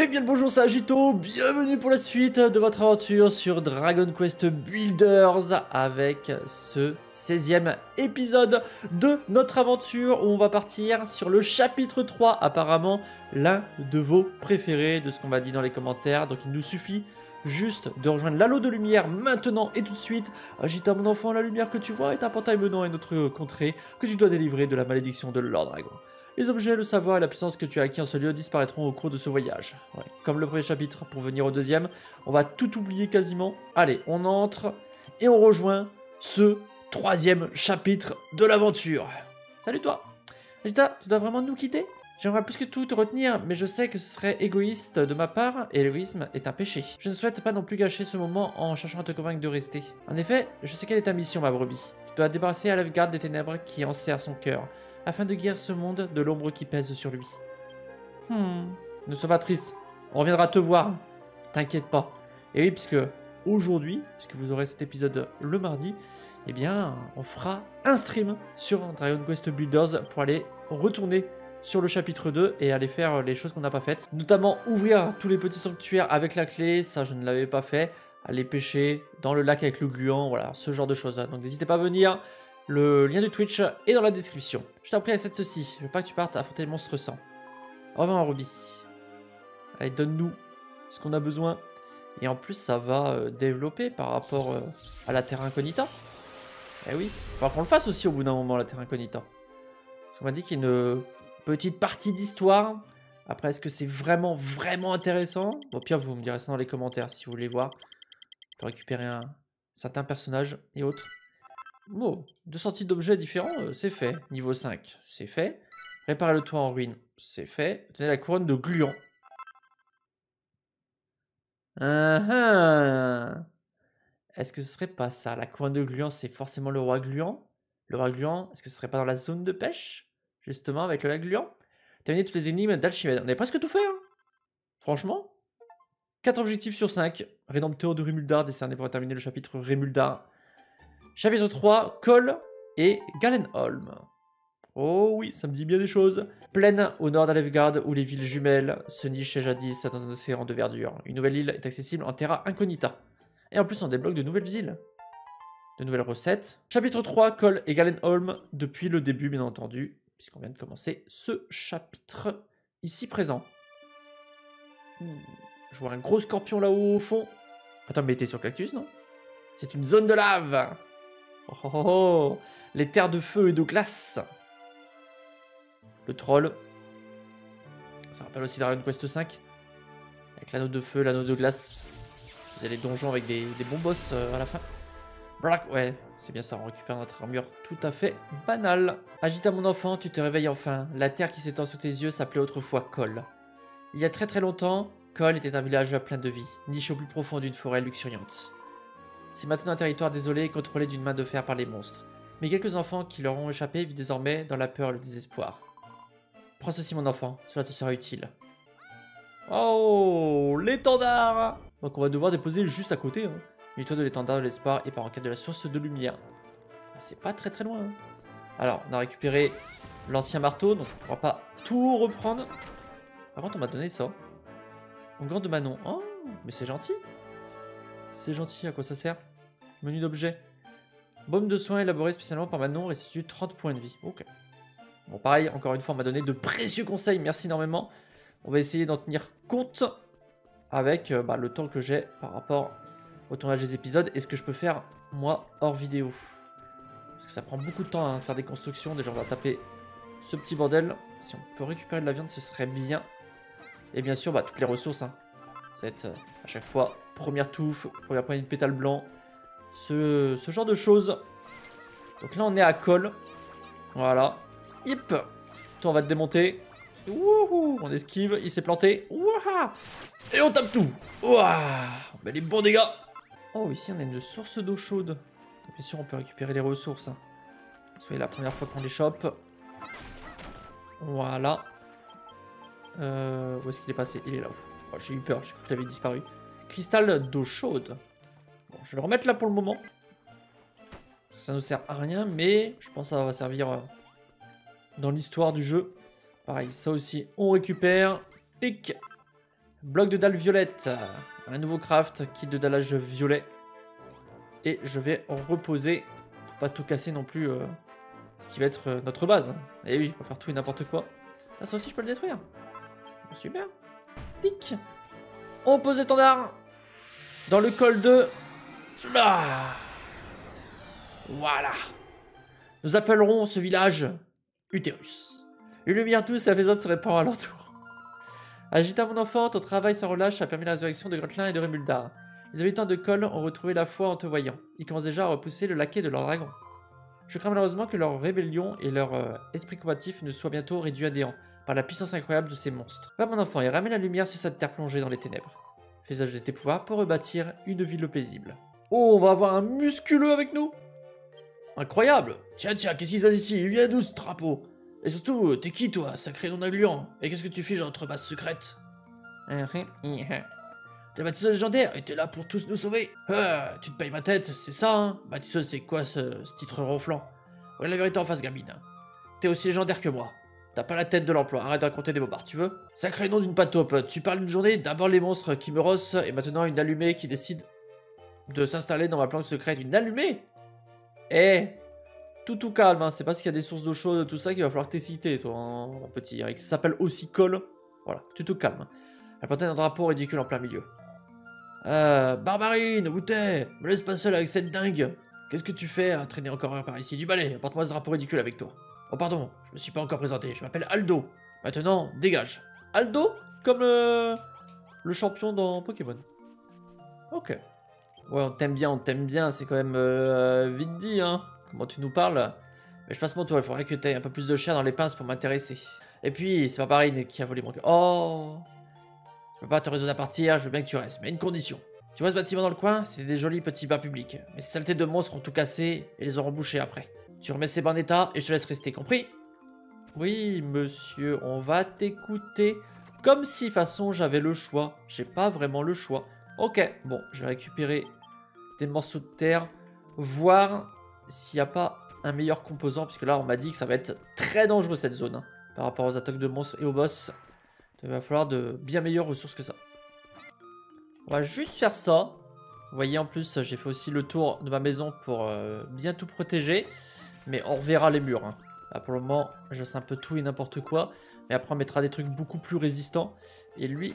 Eh bien bonjour c'est Agito, bienvenue pour la suite de votre aventure sur Dragon Quest Builders avec ce 16e épisode de notre aventure où on va partir sur le chapitre 3, apparemment l'un de vos préférés de ce qu'on m'a dit dans les commentaires, donc il nous suffit juste de rejoindre l'halo de lumière maintenant et tout de suite. Agita mon enfant, la lumière que tu vois est un portail menant à une autre contrée que tu dois délivrer de la malédiction de Lord Dragon. Les objets, le savoir et la puissance que tu as acquis en ce lieu disparaîtront au cours de ce voyage. Comme le premier chapitre pour venir au deuxième, on va tout oublier quasiment. Allez, on entre et on rejoint ce troisième chapitre de l'aventure. Salut toi Rita, tu dois vraiment nous quitter? J'aimerais plus que tout te retenir, mais je sais que ce serait égoïste de ma part, et l'égoïsme est un péché. Je ne souhaite pas non plus gâcher ce moment en cherchant à te convaincre de rester. En effet, je sais quelle est ta mission, ma brebis. Tu dois débarrasser à garde des ténèbres qui enserrent son cœur afin de guérir ce monde de l'ombre qui pèse sur lui. Hmm. Ne sois pas triste, on reviendra te voir. T'inquiète pas. Et oui, puisque aujourd'hui, puisque vous aurez cet épisode le mardi, eh bien, on fera un stream sur Dragon Quest Builders pour aller retourner sur le chapitre 2 et aller faire les choses qu'on n'a pas faites. Notamment ouvrir tous les petits sanctuaires avec la clé, ça je ne l'avais pas fait. Aller pêcher dans le lac avec le gluant, voilà, ce genre de choses. Donc n'hésitez pas à venir. Le lien du Twitch est dans la description. Je t'en prie, cette ceci. Je veux pas que tu partes affronter le monstre sang. Au revoir, Ruby. Allez, donne-nous ce qu'on a besoin. Et en plus, ça va euh, développer par rapport euh, à la Terra Incognita. Eh oui, il qu'on le fasse aussi au bout d'un moment, la Terra Incognita. Parce qu'on m'a dit qu'il y a une petite partie d'histoire. Après, est-ce que c'est vraiment, vraiment intéressant? Au pire, vous me direz ça dans les commentaires si vous voulez voir. On peut récupérer un certain personnage et autres. Oh, deux sorties d'objets différents, euh, c'est fait. Niveau 5, c'est fait. Réparer le toit en ruine, c'est fait. Tenez la couronne de gluant. Uh Est-ce que ce serait pas ça La couronne de gluant, c'est forcément le roi gluant? Le roi gluant, est-ce que ce serait pas dans la zone de pêche? Justement, avec le lac gluant? Terminer toutes les énigmes d'Alchimède. On a presque tout fait, hein Franchement 4 objectifs sur 5. Rédempteur de Rémuldar, décerné pour terminer le chapitre Rémuldar. Chapitre 3, Cole et Galenholm. Oh oui, ça me dit bien des choses. Plaine au nord d'Alevgard où les villes jumelles se nichaient jadis dans un océan de verdure. Une nouvelle île est accessible en terra incognita. Et en plus, on débloque de nouvelles îles. De nouvelles recettes. Chapitre 3, Cole et Galenholm, depuis le début, bien entendu, puisqu'on vient de commencer ce chapitre ici présent. Je vois un gros scorpion là-haut au fond. Attends, mais t'es sur Cactus, non? C'est une zone de lave Oh, oh, oh, Les terres de feu et de glace. Le troll. Ça rappelle aussi Dragon Quest 5. Avec l'anneau de feu, l'anneau de glace. Vous avez les donjons avec des, bons boss euh, à la fin. Black, ouais, c'est bien ça, on récupère notre armure tout à fait banal. Agita mon enfant, tu te réveilles enfin. La terre qui s'étend sous tes yeux s'appelait autrefois Col. Il y a très très longtemps, Col était un village plein de vie, niche au plus profond d'une forêt luxuriante. C'est maintenant un territoire désolé et contrôlé d'une main de fer par les monstres. Mais quelques enfants qui leur ont échappé vivent désormais dans la peur et le désespoir. Prends ceci mon enfant, cela te sera utile. Oh, l'étendard Donc on va devoir déposer juste à côté. Hein. toi de l'étendard de l'espoir et par en quête de la source de lumière. Ah, c'est pas très très loin. Hein. Alors, on a récupéré l'ancien marteau, donc on pourra pas tout reprendre. Par contre, on m'a donné ça. Onguent de Manon. Oh, mais c'est gentil. C'est gentil, à quoi ça sert? Menu d'objets. Baume de soins élaboré spécialement par Manon restitue 30 points de vie. Ok. Bon, pareil, encore une fois, on m'a donné de précieux conseils. Merci énormément. On va essayer d'en tenir compte avec euh, bah, le temps que j'ai par rapport au tournage des épisodes et ce que je peux faire, moi, hors vidéo. Parce que ça prend beaucoup de temps hein, faire des constructions. Déjà, on va taper ce petit bordel. Si on peut récupérer de la viande, ce serait bien. Et bien sûr, bah, toutes les ressources. Hein. Ça va être euh, à chaque fois première touffe, première poignée de pétale blanc. Ce, genre de choses. Donc là, on est à col. Voilà. Hip Toi, on va te démonter. Wouhou On esquive, il s'est planté. Et on tape tout Wouah On met les bons dégâts Oh, ici, on a une source d'eau chaude. Bien sûr, on peut récupérer les ressources. Soyez la première fois qu'on les chope. Voilà. Euh, où est-ce qu'il est passé? Il est là-haut. Oh, j'ai eu peur, j'ai cru qu'il avait disparu. Cristal d'eau chaude. Je vais le remettre là pour le moment. Ça ne sert à rien, mais je pense que ça va servir euh, dans l'histoire du jeu. Pareil, ça aussi, on récupère. Pic. Bloc de dalle violette. Un nouveau craft, kit de dallage violet. Et je vais reposer pas tout casser non plus euh, ce qui va être euh, notre base. Et oui, on va faire tout et n'importe quoi. Ah, ça aussi, je peux le détruire. Super. Tic. On pose l'étendard dans le col de... Ah. Voilà. Nous appellerons ce village Utérus. Une lumière douce et apaisante se répand alentour. Agita mon enfant, ton travail sans relâche a permis la résurrection de Grotlin et de Remuldar. Les habitants de Col ont retrouvé la foi en te voyant. Ils commencent déjà à repousser le laquais de leur dragon. Je crains malheureusement que leur rébellion et leur euh, esprit combatif ne soient bientôt réduits à néant par la puissance incroyable de ces monstres. Va mon enfant et ramène la lumière sur cette terre plongée dans les ténèbres. Fais usage de tes pouvoirs pour rebâtir une ville paisible. Oh, on va avoir un musculeux avec nous. Incroyable. Tiens, tiens, qu'est-ce qui se passe ici? Viens d'où ce drapeau? Et surtout, t'es qui toi, sacré non-agluant Et qu'est-ce que tu fais dans notre base secrète T'es bâtisseuse légendaire et t'es là pour tous nous sauver. Ah, Tu te payes ma tête, c'est ça, hein? Bâtisseuse, c'est quoi ce, titre ronflant? Regarde la vérité en face, gamine. T'es aussi légendaire que moi. T'as pas la tête de l'emploi, arrête de raconter des bobards, tu veux? Sacré nom d'une patope, tu parles d'une journée, d'abord les monstres qui me rossent, et maintenant une allumée qui décide de s'installer dans ma planque secrète. Une allumée Eh Tout tout calme, hein. c'est parce qu'il y a des sources d'eau chaude, tout ça, qu'il va falloir t'exciter, toi, mon petit. Hein. Ça s'appelle aussi col. Voilà, tout tout calme. Elle portait un drapeau ridicule en plein milieu. Euh, Barbarine, où t'es? Me laisse pas seul avec cette dingue Qu'est-ce que tu fais à traîner encore par ici? Du balai, apporte-moi ce drapeau ridicule avec toi. Oh pardon, je me suis pas encore présenté, je m'appelle Aldo. Maintenant, dégage. Aldo? Comme le... le champion dans Pokémon. Ok. Ouais, on t'aime bien, on t'aime bien, c'est quand même euh, vite dit, hein. Comment tu nous parles Mais je passe mon tour, il faudrait que t'aies un peu plus de chair dans les pinces pour m'intéresser. Et puis, c'est pas pareil qui a volé mon cœur. Oh Je peux pas te résoudre à partir, je veux bien que tu restes, mais une condition. Tu vois ce bâtiment dans le coin? C'est des jolis petits bas publics. Mais ces saletés de monstres ont tout cassé et les auront bouchés après. Tu remets ces bains d'état et je te laisse rester, compris? Oui, monsieur, on va t'écouter. Comme si, de façon, j'avais le choix. J'ai pas vraiment le choix. Ok, bon, je vais récupérer des morceaux de terre, voir s'il n'y a pas un meilleur composant, puisque là, on m'a dit que ça va être très dangereux, cette zone, hein, par rapport aux attaques de monstres et aux boss. Il va falloir de bien meilleures ressources que ça. On va juste faire ça. Vous voyez, en plus, j'ai fait aussi le tour de ma maison pour euh, bien tout protéger. Mais on reverra les murs. Hein. Là, pour le moment, je un peu tout et n'importe quoi. Mais après, on mettra des trucs beaucoup plus résistants. Et lui,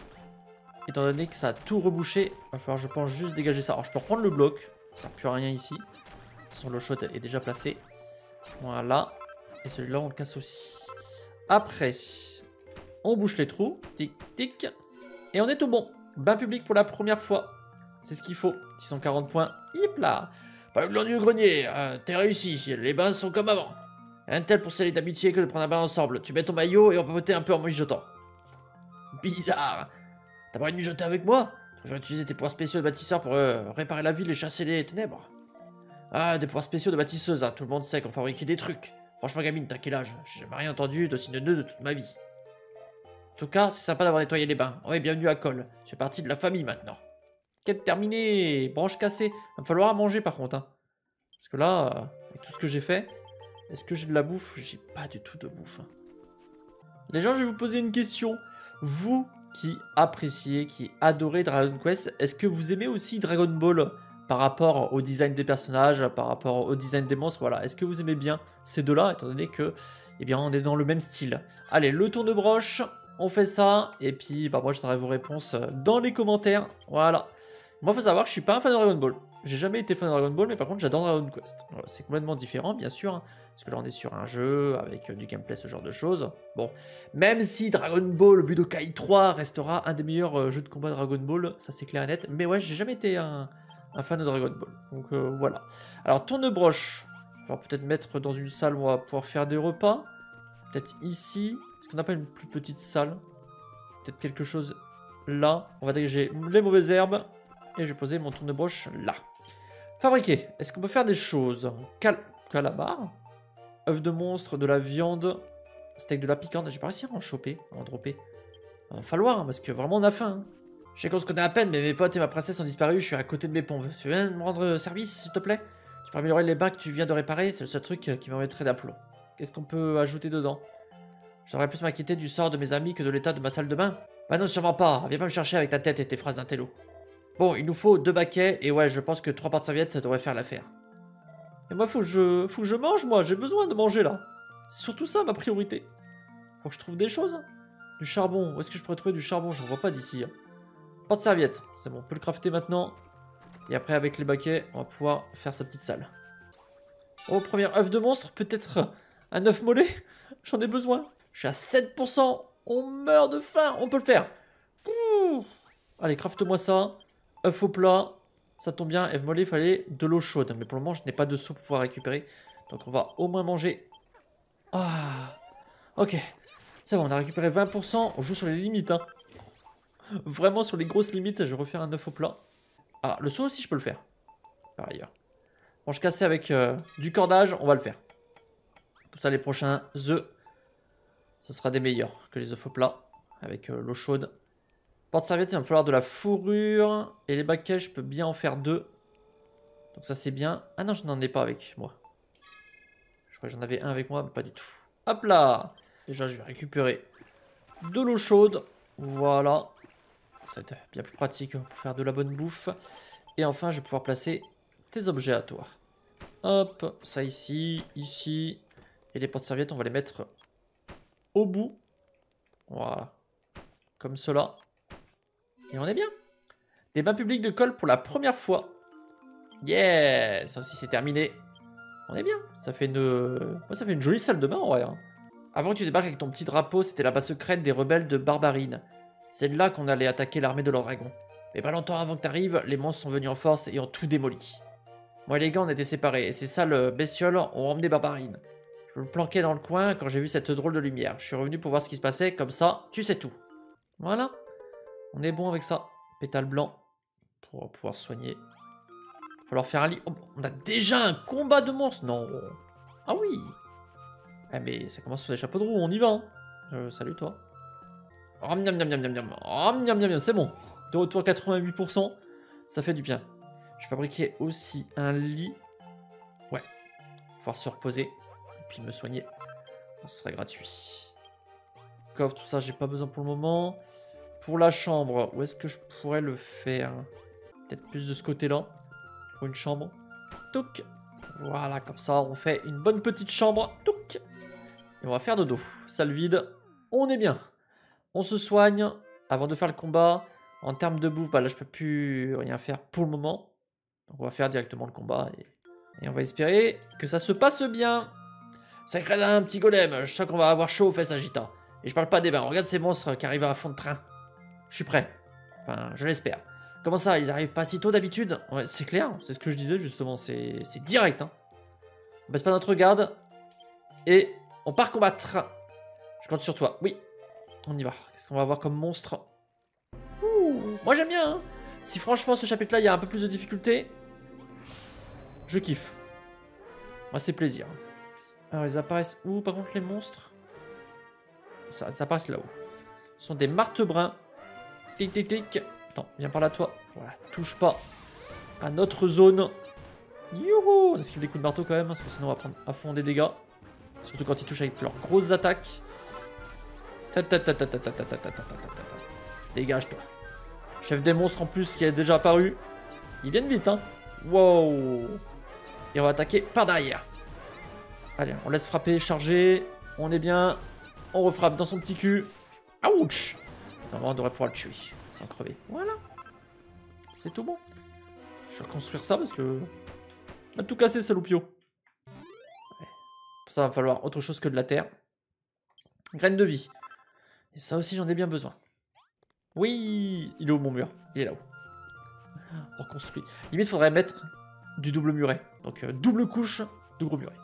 étant donné que ça a tout rebouché, va falloir, je pense, juste dégager ça. Alors, je peux reprendre le bloc. Ça ne sert plus à rien ici. Son le shot est déjà placé. Voilà. Et celui-là, on le casse aussi. Après, on bouche les trous. Tic, tic. Et on est tout bon. Bain public pour la première fois. C'est ce qu'il faut. 640 points. Hip là pas le du grenier, euh, t'es réussi, les bains sont comme avant. Un tel pour sceller d'amitié que de prendre un bain ensemble. Tu mets ton maillot et on peut voter un peu en mijotant. Bizarre. T'as pas de mijoter avec moi? Tu vas utiliser tes pouvoirs spéciaux de bâtisseur pour euh, réparer la ville et chasser les ténèbres. Ah, des pouvoirs spéciaux de bâtisseuse, hein. tout le monde sait qu'on fabrique des trucs. Franchement, gamine, t'as quel âge? J'ai jamais rien entendu d'aussi neuneux de toute ma vie. En tout cas, c'est sympa d'avoir nettoyé les bains. Ouais, bienvenue à Col. Tu fais partie de la famille maintenant. Quête terminée Branche cassée. Va falloir manger par contre. Hein. Parce que là, euh, avec tout ce que j'ai fait, est-ce que j'ai de la bouffe? J'ai pas du tout de bouffe. Hein. Les gens, je vais vous poser une question. Vous qui appréciez, qui adorez Dragon Quest, est-ce que vous aimez aussi Dragon Ball par rapport au design des personnages, par rapport au design des monstres? Voilà, est-ce que vous aimez bien ces deux-là, étant donné que, eh bien, on est dans le même style? Allez, le tour de broche, on fait ça, et puis, bah, moi, j'aurai vos réponses dans les commentaires. Voilà. Moi, faut savoir que je suis pas un fan de Dragon Ball. J'ai jamais été fan de Dragon Ball, mais par contre, j'adore Dragon Quest. c'est complètement différent, bien sûr. Parce que là, on est sur un jeu avec euh, du gameplay, ce genre de choses. Bon, même si Dragon Ball Budokai 3 restera un des meilleurs euh, jeux de combat Dragon Ball, ça c'est clair et net. Mais ouais, j'ai jamais été un, fan de Dragon Ball. Donc euh, voilà. Alors, tourne-broche. On va peut-être mettre dans une salle où on va pouvoir faire des repas. Peut-être ici. Est-ce qu'on n'a pas une plus petite salle? Peut-être quelque chose là. On va dégager les mauvaises herbes. Et je vais poser mon tourne-broche là. Fabriquer. Est-ce qu'on peut faire des choses? Cal Calabar œuf de monstre, de la viande, steak de la piquante. J'ai pas réussi à en choper, à en dropper. Il va falloir, hein, parce que vraiment on a faim. Hein. Je sais qu'on se connaît à peine, mais mes potes et ma princesse ont disparu. Je suis à côté de mes pompes. Tu viens me rendre service, s'il te plaît? Tu peux améliorer les bains que tu viens de réparer. C'est le seul truc qui me d'aplomb. Qu'est-ce qu'on peut ajouter dedans? J'aurais plus m'inquiéter du sort de mes amis que de l'état de ma salle de bain? Bah non, sûrement pas. Viens pas me chercher avec ta tête et tes phrases d'intello. Bon, il nous faut deux baquets, et ouais, je pense que trois porte-serviettes devraient faire l'affaire. Moi, faut que je, mange, moi. J'ai besoin de manger, là. C'est surtout ça, ma priorité. Faut que je trouve des choses. Du charbon. Où est-ce que je pourrais trouver du charbon? J'en vois pas d'ici. hein. Porte-serviette. C'est bon, on peut le crafter maintenant. Et après, avec les baquets, on va pouvoir faire sa petite salle. Oh, premier œuf de monstre. Peut-être un œuf mollet? J'en ai besoin. Je suis à 7%. On meurt de faim. On peut le faire. Allez, crafte-moi ça. œuf au plat. Ça tombe bien. œuf mollet, il fallait de l'eau chaude. Mais pour le moment, je n'ai pas de soupe pour pouvoir récupérer. Donc, on va au moins manger. Ah. Ok. Ça va, on a récupéré 20%. On joue sur les limites. Hein. Vraiment sur les grosses limites. Je vais refaire un œuf au plat. Ah, le saut aussi, je peux le faire. Par ailleurs. Mange cassé avec euh, du cordage, on va le faire. Comme ça, les prochains œufs, ce sera des meilleurs que les œufs au plat. Avec euh, l'eau chaude. Porte-serviette, il va me falloir de la fourrure. Et les baquets, je peux bien en faire deux. Donc ça, c'est bien. Ah non, je n'en ai pas avec moi. Je crois que j'en avais un avec moi, mais pas du tout. Hop là Déjà, je vais récupérer de l'eau chaude. Voilà. Ça va être bien plus pratique pour faire de la bonne bouffe. Et enfin, je vais pouvoir placer tes objets à toi. Hop, ça ici, ici. Et les porte-serviettes, on va les mettre au bout. Voilà. Comme cela. Et on est bien. Des bains publics de colle pour la première fois. Yeah Ça aussi, c'est terminé. On est bien. Ça fait une... ça fait une jolie salle de bain, en vrai. hein. Avant que tu débarques avec ton petit drapeau, c'était la base secrète des rebelles de Barbarine. C'est de là qu'on allait attaquer l'armée de leur dragon. Mais pas longtemps avant que t'arrives, les monstres sont venus en force et ont tout démoli. Moi et les gars, on était séparés, et ces sales bestioles ont emmené Barbarine. Je me planquais dans le coin quand j'ai vu cette drôle de lumière. Je suis revenu pour voir ce qui se passait, comme ça, tu sais tout. Voilà. On est bon avec ça. Pétale blanc. Pour pouvoir soigner. Falloir faire un lit. Oh, on a déjà un combat de monstres Non. Ah oui. Eh mais ça commence sur des chapeaux de roue, on y va. hein. Euh, salut toi. Oh, miam, miam, miam, miam, miam. Oh, miam, miam, miam, c'est bon. De retour à 88%, ça fait du bien. Je fabriquer aussi un lit. Ouais. Pouvoir se reposer. Et puis me soigner. Ce serait gratuit. Coffre, tout ça, j'ai pas besoin pour le moment. Pour la chambre, où est-ce que je pourrais le faire? Peut-être plus de ce côté-là. Pour une chambre. Touc. Voilà, comme ça, on fait une bonne petite chambre. Touc. Et on va faire dodo. Salle vide. On est bien. On se soigne avant de faire le combat. En termes de bouffe, bah là, je peux plus rien faire pour le moment. Donc, on va faire directement le combat. Et, on va espérer que ça se passe bien. Sacré un petit golem. Je sens qu'on va avoir chaud aux fesses, Agita. Et je parle pas des bains. Regarde ces monstres qui arrivent à fond de train. Je suis prêt. Enfin, je l'espère. Comment ça, ils arrivent pas si tôt d'habitude? C'est clair, c'est ce que je disais justement, c'est direct. Hein. On baisse pas notre garde. Et on part combattre. Je compte sur toi, oui. On y va. Qu'est-ce qu'on va avoir comme monstre? Moi j'aime bien. hein. Si franchement ce chapitre-là, il y a un peu plus de difficulté, je kiffe. Moi c'est plaisir. Alors ils apparaissent où par contre les monstres? Ça, ça apparaissent là-haut. Ce sont des martebrins. Tic, tic, tic. Attends, viens par là, toi. Voilà, touche pas à notre zone. Youhou On esquive les coups de marteau quand même, parce que sinon on va prendre à fond des dégâts. Surtout quand ils touchent avec leurs grosses attaques. Dégage-toi. Chef des monstres en plus qui est déjà apparu. Ils viennent vite, hein. Wow. Et on va attaquer par derrière. Allez, on laisse frapper, charger. On est bien. On refrappe dans son petit cul. Ouch Normalement, on devrait pouvoir le tuer sans crever. Voilà. C'est tout bon. Je vais reconstruire ça parce que... On va tout casser, saloupio. Ça, va falloir autre chose que de la terre. Graine de vie. Et ça aussi, j'en ai bien besoin. Oui Il est où mon mur Il est là-haut. Reconstruit. Limite, faudrait mettre du double muret. Donc, euh, double couche, double muret.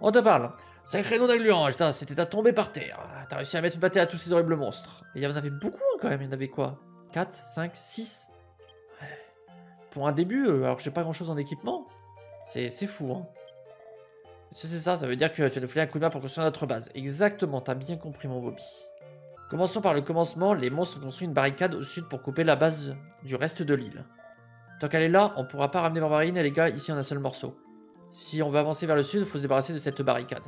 On te parle. Sacré nom d'agluant, c'était à tomber par terre. T'as réussi à mettre une bataille à tous ces horribles monstres. Il y en avait beaucoup hein, quand même, il y en avait quoi? 4, 5, 6 Pour un début, euh, alors que j'ai pas grand chose en équipement, c'est fou. Hein. C'est ça, ça veut dire que tu vas nous filer un coup de main pour construire notre base. Exactement, t'as bien compris mon Bobby. Commençons par le commencement, les monstres ont construit une barricade au sud pour couper la base du reste de l'île. Tant qu'elle est là, on pourra pas ramener Barbarine et les gars ici en un seul morceau. Si on veut avancer vers le sud, il faut se débarrasser de cette barricade.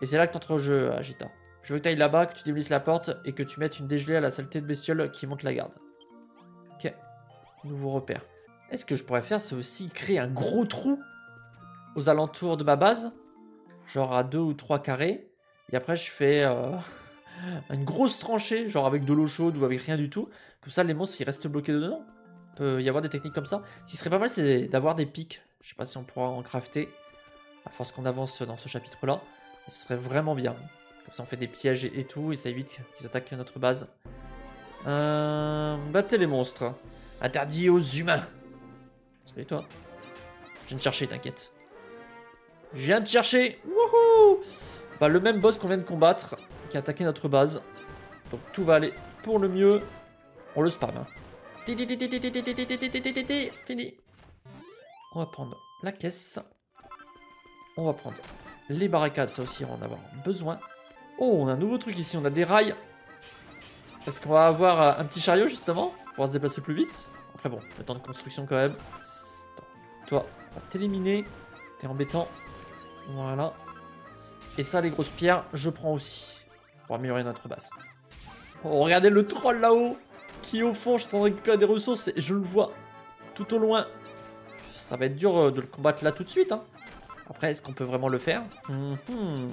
Et c'est là que t'entres en jeu, Agita. Je veux que tu ailles là-bas, que tu démolisses la porte et que tu mettes une dégelée à la saleté de bestiole qui monte la garde. Ok. Nouveau repère. Est-ce que je pourrais faire, c'est aussi créer un gros trou aux alentours de ma base? Genre à deux ou trois carrés. Et après, je fais euh, une grosse tranchée, genre avec de l'eau chaude ou avec rien du tout. Comme ça, les monstres, ils restent bloqués dedans. Il peut y avoir des techniques comme ça. Ce qui serait pas mal, c'est d'avoir des pics. Je sais pas si on pourra en crafter à force qu'on avance dans ce chapitre-là. Ce serait vraiment bien. Comme ça, on fait des pièges et, tout, et ça évite qu'ils attaquent notre base. Euh, battez les monstres. Interdit aux humains. Salut toi. Je viens de chercher, t'inquiète. Je viens de chercher. Wouhou bah, Le même boss qu'on vient de combattre, qui a attaqué notre base. Donc tout va aller pour le mieux. On le spam. Fini. On va prendre la caisse. On va prendre les barricades, ça aussi, on va en avoir besoin. Oh, on a un nouveau truc ici, on a des rails. Est-ce qu'on va avoir un petit chariot, justement, pour se déplacer plus vite? Après, bon, le temps de construction, quand même. toi, on va t'éliminer. T'es embêtant. Voilà. Et ça, les grosses pierres, je prends aussi. Pour améliorer notre base. Oh, regardez le troll là-haut Qui au fond, je suis en train de récupérer des ressources et je le vois tout au loin. Ça va être dur euh, de le combattre là tout de suite. Hein. Après, est-ce qu'on peut vraiment le faire? Mhm.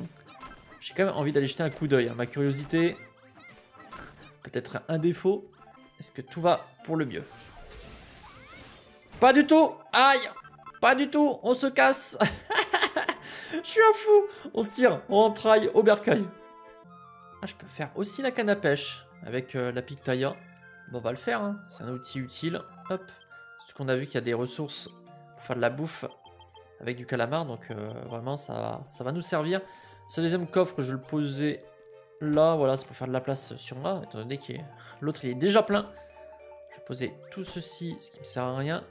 J'ai quand même envie d'aller jeter un coup d'œil. Hein. Ma curiosité, peut-être un défaut. Est-ce que tout va pour le mieux? Pas du tout Aïe Pas du tout On se casse Je suis un fou On se tire, on entraille au bercail. Ah, je peux faire aussi la canne à pêche avec euh, la pictaya. Bon, on va le faire, hein. c'est un outil utile. Hop. Ce qu'on a vu qu'il y a des ressources de la bouffe avec du calamar, donc euh, vraiment ça, va nous servir. Ce deuxième coffre, je le posais là, voilà, c'est pour faire de la place sur moi, étant donné que l'autre il est déjà plein. Je vais poser tout ceci, ce qui me sert à rien,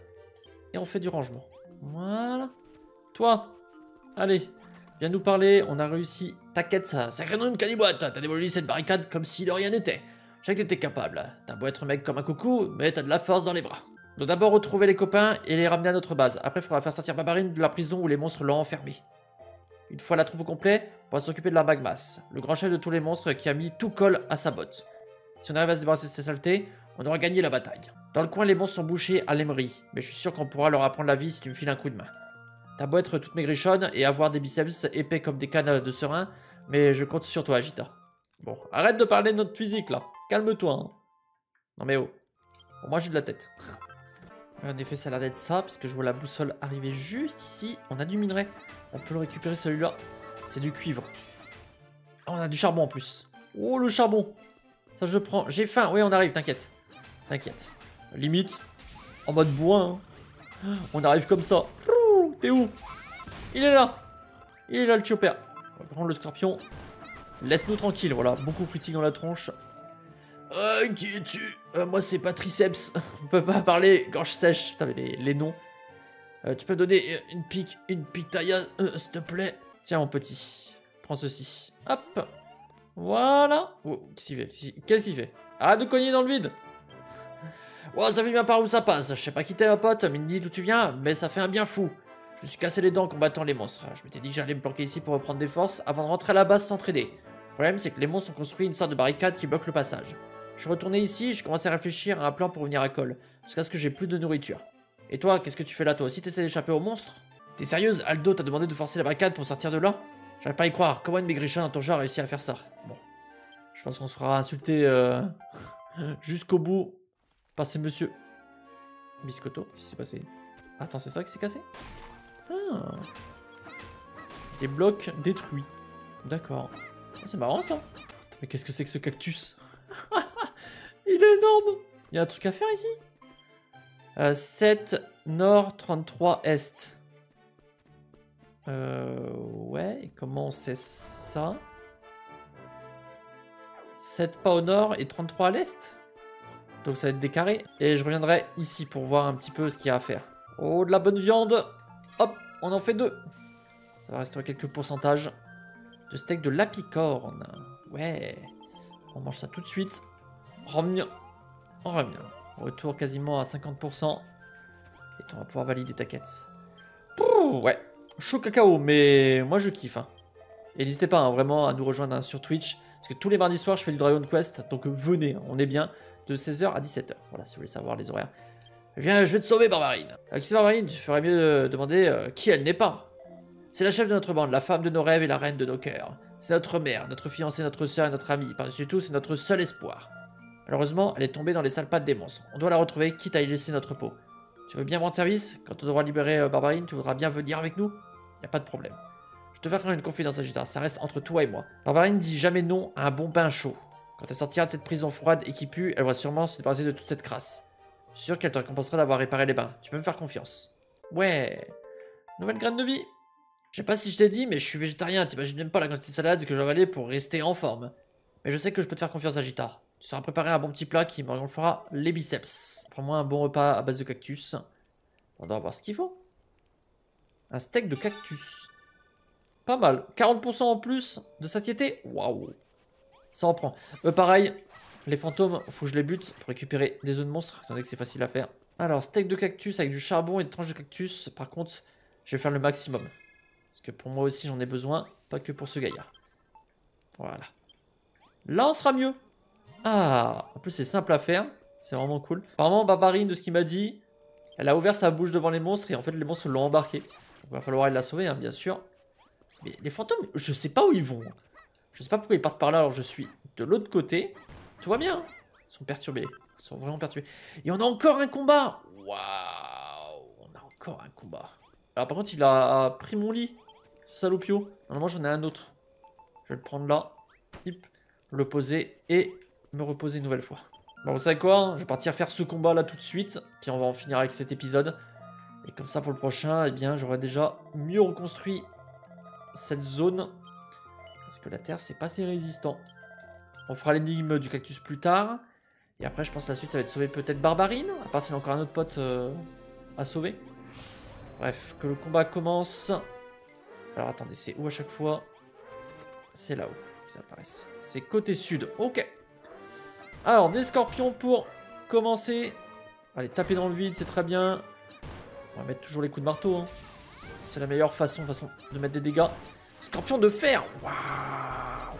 et on fait du rangement. Voilà. Toi, allez, viens nous parler, on a réussi. T'inquiète, ça, sacré nom de caniboite, t'as démoli cette barricade comme si de rien n'était. Je sais que t'étais capable, t'as beau être mec comme un coucou, mais t'as de la force dans les bras. Doit d'abord retrouver les copains et les ramener à notre base. Après, il faudra faire sortir Babarine de la prison où les monstres l'ont enfermé. Une fois la troupe au complet, on va s'occuper de la Magmas, le grand chef de tous les monstres qui a mis tout col à sa botte. Si on arrive à se débarrasser de ces saletés, on aura gagné la bataille. Dans le coin, les monstres sont bouchés à l'émery, mais je suis sûr qu'on pourra leur apprendre la vie si tu me files un coup de main. T'as beau être toute maigrichonne et avoir des biceps épais comme des cannes de serein, mais je compte sur toi, Agita. Bon, arrête de parler de notre physique là. Calme-toi. Hein. Non mais oh. moi j'ai de la tête. En effet, ça a l'air d'être ça, parce que je vois la boussole arriver juste ici. On a du minerai. On peut le récupérer, celui-là. C'est du cuivre. Oh, on a du charbon en plus. Oh, le charbon. Ça, je prends. J'ai faim. Oui, on arrive, t'inquiète. T'inquiète. Limite, en mode bois. Hein. On arrive comme ça. T'es où? Il est là. Il est là, le chopper. On va prendre le scorpion. Laisse-nous tranquille, voilà. Beaucoup critique dans la tronche. Euh, qui es-tu euh, Moi, c'est Patriceps. On peut pas parler gorge sèche. Putain, les, les noms. Euh, tu peux donner euh, une pique, une pitaya, s'il te plaît Tiens, mon petit. Prends ceci. Hop. Voilà. Oh, qu'est-ce qu'il fait? Qu'est-ce qu'il fait? De cogner dans le vide. Ouais, ça fait bien par où ça passe. Je sais pas qui t'es, ma pote, mais d'où tu viens, mais ça fait un bien fou. Je me suis cassé les dents en combattant les monstres. Je m'étais dit que j'allais me planquer ici pour reprendre des forces avant de rentrer à la base s'entraider. Le problème, c'est que les monstres ont construit une sorte de barricade qui bloque le passage. Je retourné ici, je commençais à réfléchir à un plan pour venir à Col, jusqu'à ce que j'ai plus de nourriture. Et toi, qu'est-ce que tu fais là toi? Aussi t'essaies d'échapper aux monstres T'es sérieuse? Aldo t'a demandé de forcer la barricade pour sortir de là? J'arrive pas à y croire, comment une maigrichonne dans ton genre a réussi à faire ça? Bon, je pense qu'on se fera insulter euh, jusqu'au bout par ces monsieur. Biscotto, qu'est-ce qui s'est passé? Attends, c'est ça qui s'est cassé? Ah. Des blocs détruits. D'accord. Ah, c'est marrant ça. Mais qu'est-ce que c'est que ce cactus? Il est énorme Il y a un truc à faire ici 7 euh, nord, 33 est. Euh, ouais, comment c'est ça? 7 pas au nord et 33 à l'est Donc ça va être des carrés. Et je reviendrai ici pour voir un petit peu ce qu'il y a à faire. Oh, de la bonne viande Hop, on en fait deux. Ça va restaurer quelques pourcentages de steak de l'apicorne. Ouais, on mange ça tout de suite. Revenir. On revient. Retour quasiment à 50%. Et on va pouvoir valider ta quête. ouais, chaud cacao, mais moi je kiffe. Hein. Et n'hésitez pas hein, vraiment à nous rejoindre hein, sur Twitch. Parce que tous les mardis soirs, je fais du Dragon Quest, donc venez, on est bien, de 16h à 17h. Voilà, si vous voulez savoir les horaires. Viens, je vais te sauver, Barbarine. Euh, qui Barbarine? Tu ferais mieux de demander euh, qui elle n'est pas. C'est la chef de notre bande, la femme de nos rêves et la reine de nos cœurs. C'est notre mère, notre fiancée, notre soeur et notre amie. Par-dessus tout, c'est notre seul espoir. Malheureusement, elle est tombée dans les sales pattes des monstres. On doit la retrouver, quitte à y laisser notre peau. Tu veux bien rendre service Quand on devra libérer euh, Barbarine, tu voudras bien venir avec nous? Y a pas de problème. Je te fais faire une confidence, Agita, ça reste entre toi et moi. Barbarine dit jamais non à un bon pain chaud. Quand elle sortira de cette prison froide et qui pue, elle va sûrement se débarrasser de toute cette crasse. Je suis sûr qu'elle te récompensera d'avoir réparé les bains. Tu peux me faire confiance. Ouais. Nouvelle graine de vie. Je sais pas si je t'ai dit, mais je suis végétarien. T'imagines même pas la quantité de salade que je avaler pour rester en forme. Mais je sais que je peux te faire confiance, Agita. Tu sauras préparer un bon petit plat qui me fera les biceps. Prends-moi un bon repas à base de cactus. On doit voir ce qu'il faut. Un steak de cactus. Pas mal. 40% en plus de satiété. Waouh. Ça en prend. Euh, pareil, les fantômes, faut que je les bute pour récupérer des œufs de monstres, donné que c'est facile à faire. Alors, steak de cactus avec du charbon et des tranches de cactus. Par contre, je vais faire le maximum. Parce que pour moi aussi, j'en ai besoin, pas que pour ce gaillard. Voilà. Là, on sera mieux. Ah, en plus, c'est simple à faire. C'est vraiment cool. Apparemment, Barbarine, de ce qu'il m'a dit, elle a ouvert sa bouche devant les monstres et en fait, les monstres l'ont embarqué. Il va falloir la sauver, hein, bien sûr. Mais les fantômes, je sais pas où ils vont. Je sais pas pourquoi ils partent par là alors je suis de l'autre côté. Tout va bien. Ils sont perturbés. Ils sont vraiment perturbés. Et on a encore un combat Waouh On a encore un combat. Alors par contre, il a pris mon lit. Salopio. Normalement, j'en ai un autre. Je vais le prendre là. Le poser et me reposer une nouvelle fois. Bon, vous savez quoi Je vais partir faire ce combat là tout de suite. Puis on va en finir avec cet épisode. Et comme ça, pour le prochain, eh bien, j'aurai déjà mieux reconstruit cette zone. Parce que la terre, c'est pas assez résistant. On fera l'énigme du cactus plus tard. Et après, je pense que la suite, ça va être sauver peut-être Barbarine. À part s'il a encore un autre pote euh, à sauver. Bref, que le combat commence. Alors attendez, c'est où à chaque fois? C'est là-haut ça apparaît. C'est côté sud. Ok. Alors, des scorpions pour commencer. Allez, taper dans le vide, c'est très bien. On va mettre toujours les coups de marteau. Hein. C'est la meilleure façon, façon de mettre des dégâts. Scorpion de fer Waouh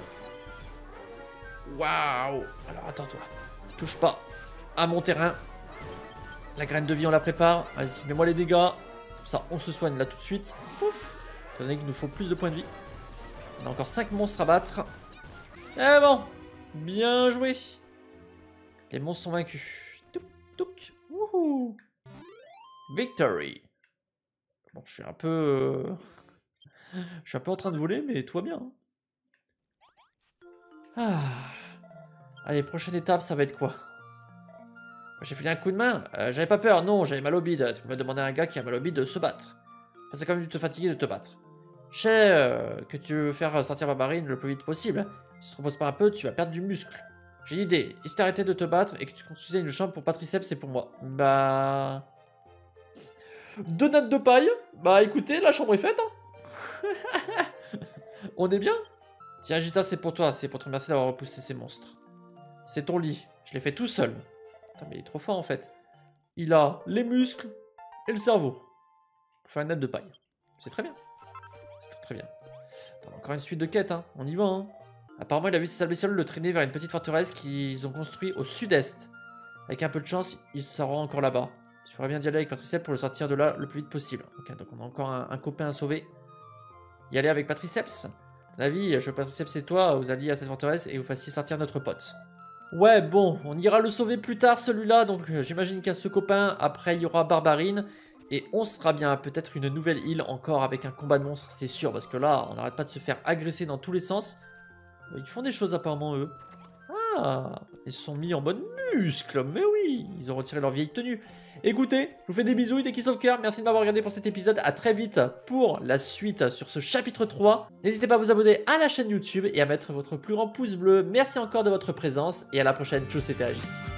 Waouh Alors attends-toi. Touche pas à mon terrain. La graine de vie, on la prépare. Vas-y, mets-moi les dégâts. Ça, on se soigne là tout de suite. Pouf Étant donné qu'il nous faut plus de points de vie. On a encore 5 monstres à battre. Eh bon Bien joué Les monstres sont vaincus. Touk, touk. Wouhou Victory Bon, je suis un peu... Euh, je suis un peu en train de voler, mais tout va bien. Hein. Ah. Allez, prochaine étape, ça va être quoi? J'ai filé un coup de main euh, J'avais pas peur, non, j'avais mal au bide. Tu peux demander à un gars qui a mal au bide de se battre. c'est quand même te fatiguer de te battre. Je sais euh, que tu veux faire sortir ma marine le plus vite possible. Si tu te reposes pas un peu, tu vas perdre du muscle. J'ai une idée. Si tu arrêtais de te battre et que tu construisais une chambre pour Patriceps, c'est pour moi. Bah... Deux nattes de paille Bah écoutez, la chambre est faite. Hein. On est bien Tiens, Gita, c'est pour toi. C'est pour te remercier d'avoir repoussé ces monstres. C'est ton lit. Je l'ai fait tout seul. Putain, mais il est trop fort en fait. Il a les muscles et le cerveau. Pour faire une natte de paille. C'est très bien. C'est très très bien. encore une suite de quêtes, hein. On y va, hein. Apparemment, il a vu ses salves le traîner vers une petite forteresse qu'ils ont construite au sud-est. Avec un peu de chance, il sera encore là-bas. Tu ferais bien d'y aller avec Patriceps pour le sortir de là le plus vite possible. Ok, donc on a encore un, copain à sauver. Y aller avec Patriceps David, je Patriceps et toi, vous alliez à cette forteresse et vous fassiez sortir notre pote. Ouais, bon, on ira le sauver plus tard celui-là, donc euh, j'imagine qu'à ce copain, après il y aura Barbarine, et on sera bien peut-être une nouvelle île encore avec un combat de monstres, c'est sûr, parce que là, on n'arrête pas de se faire agresser dans tous les sens. Ils font des choses apparemment eux. Ah, ils se sont mis en mode muscle, mais oui, ils ont retiré leur vieille tenue. Écoutez, je vous fais des bisous, des kiss of cœur, merci de m'avoir regardé pour cet épisode, à très vite pour la suite sur ce chapitre 3. N'hésitez pas à vous abonner à la chaîne YouTube et à mettre votre plus grand pouce bleu, merci encore de votre présence et à la prochaine, tchuss Agi.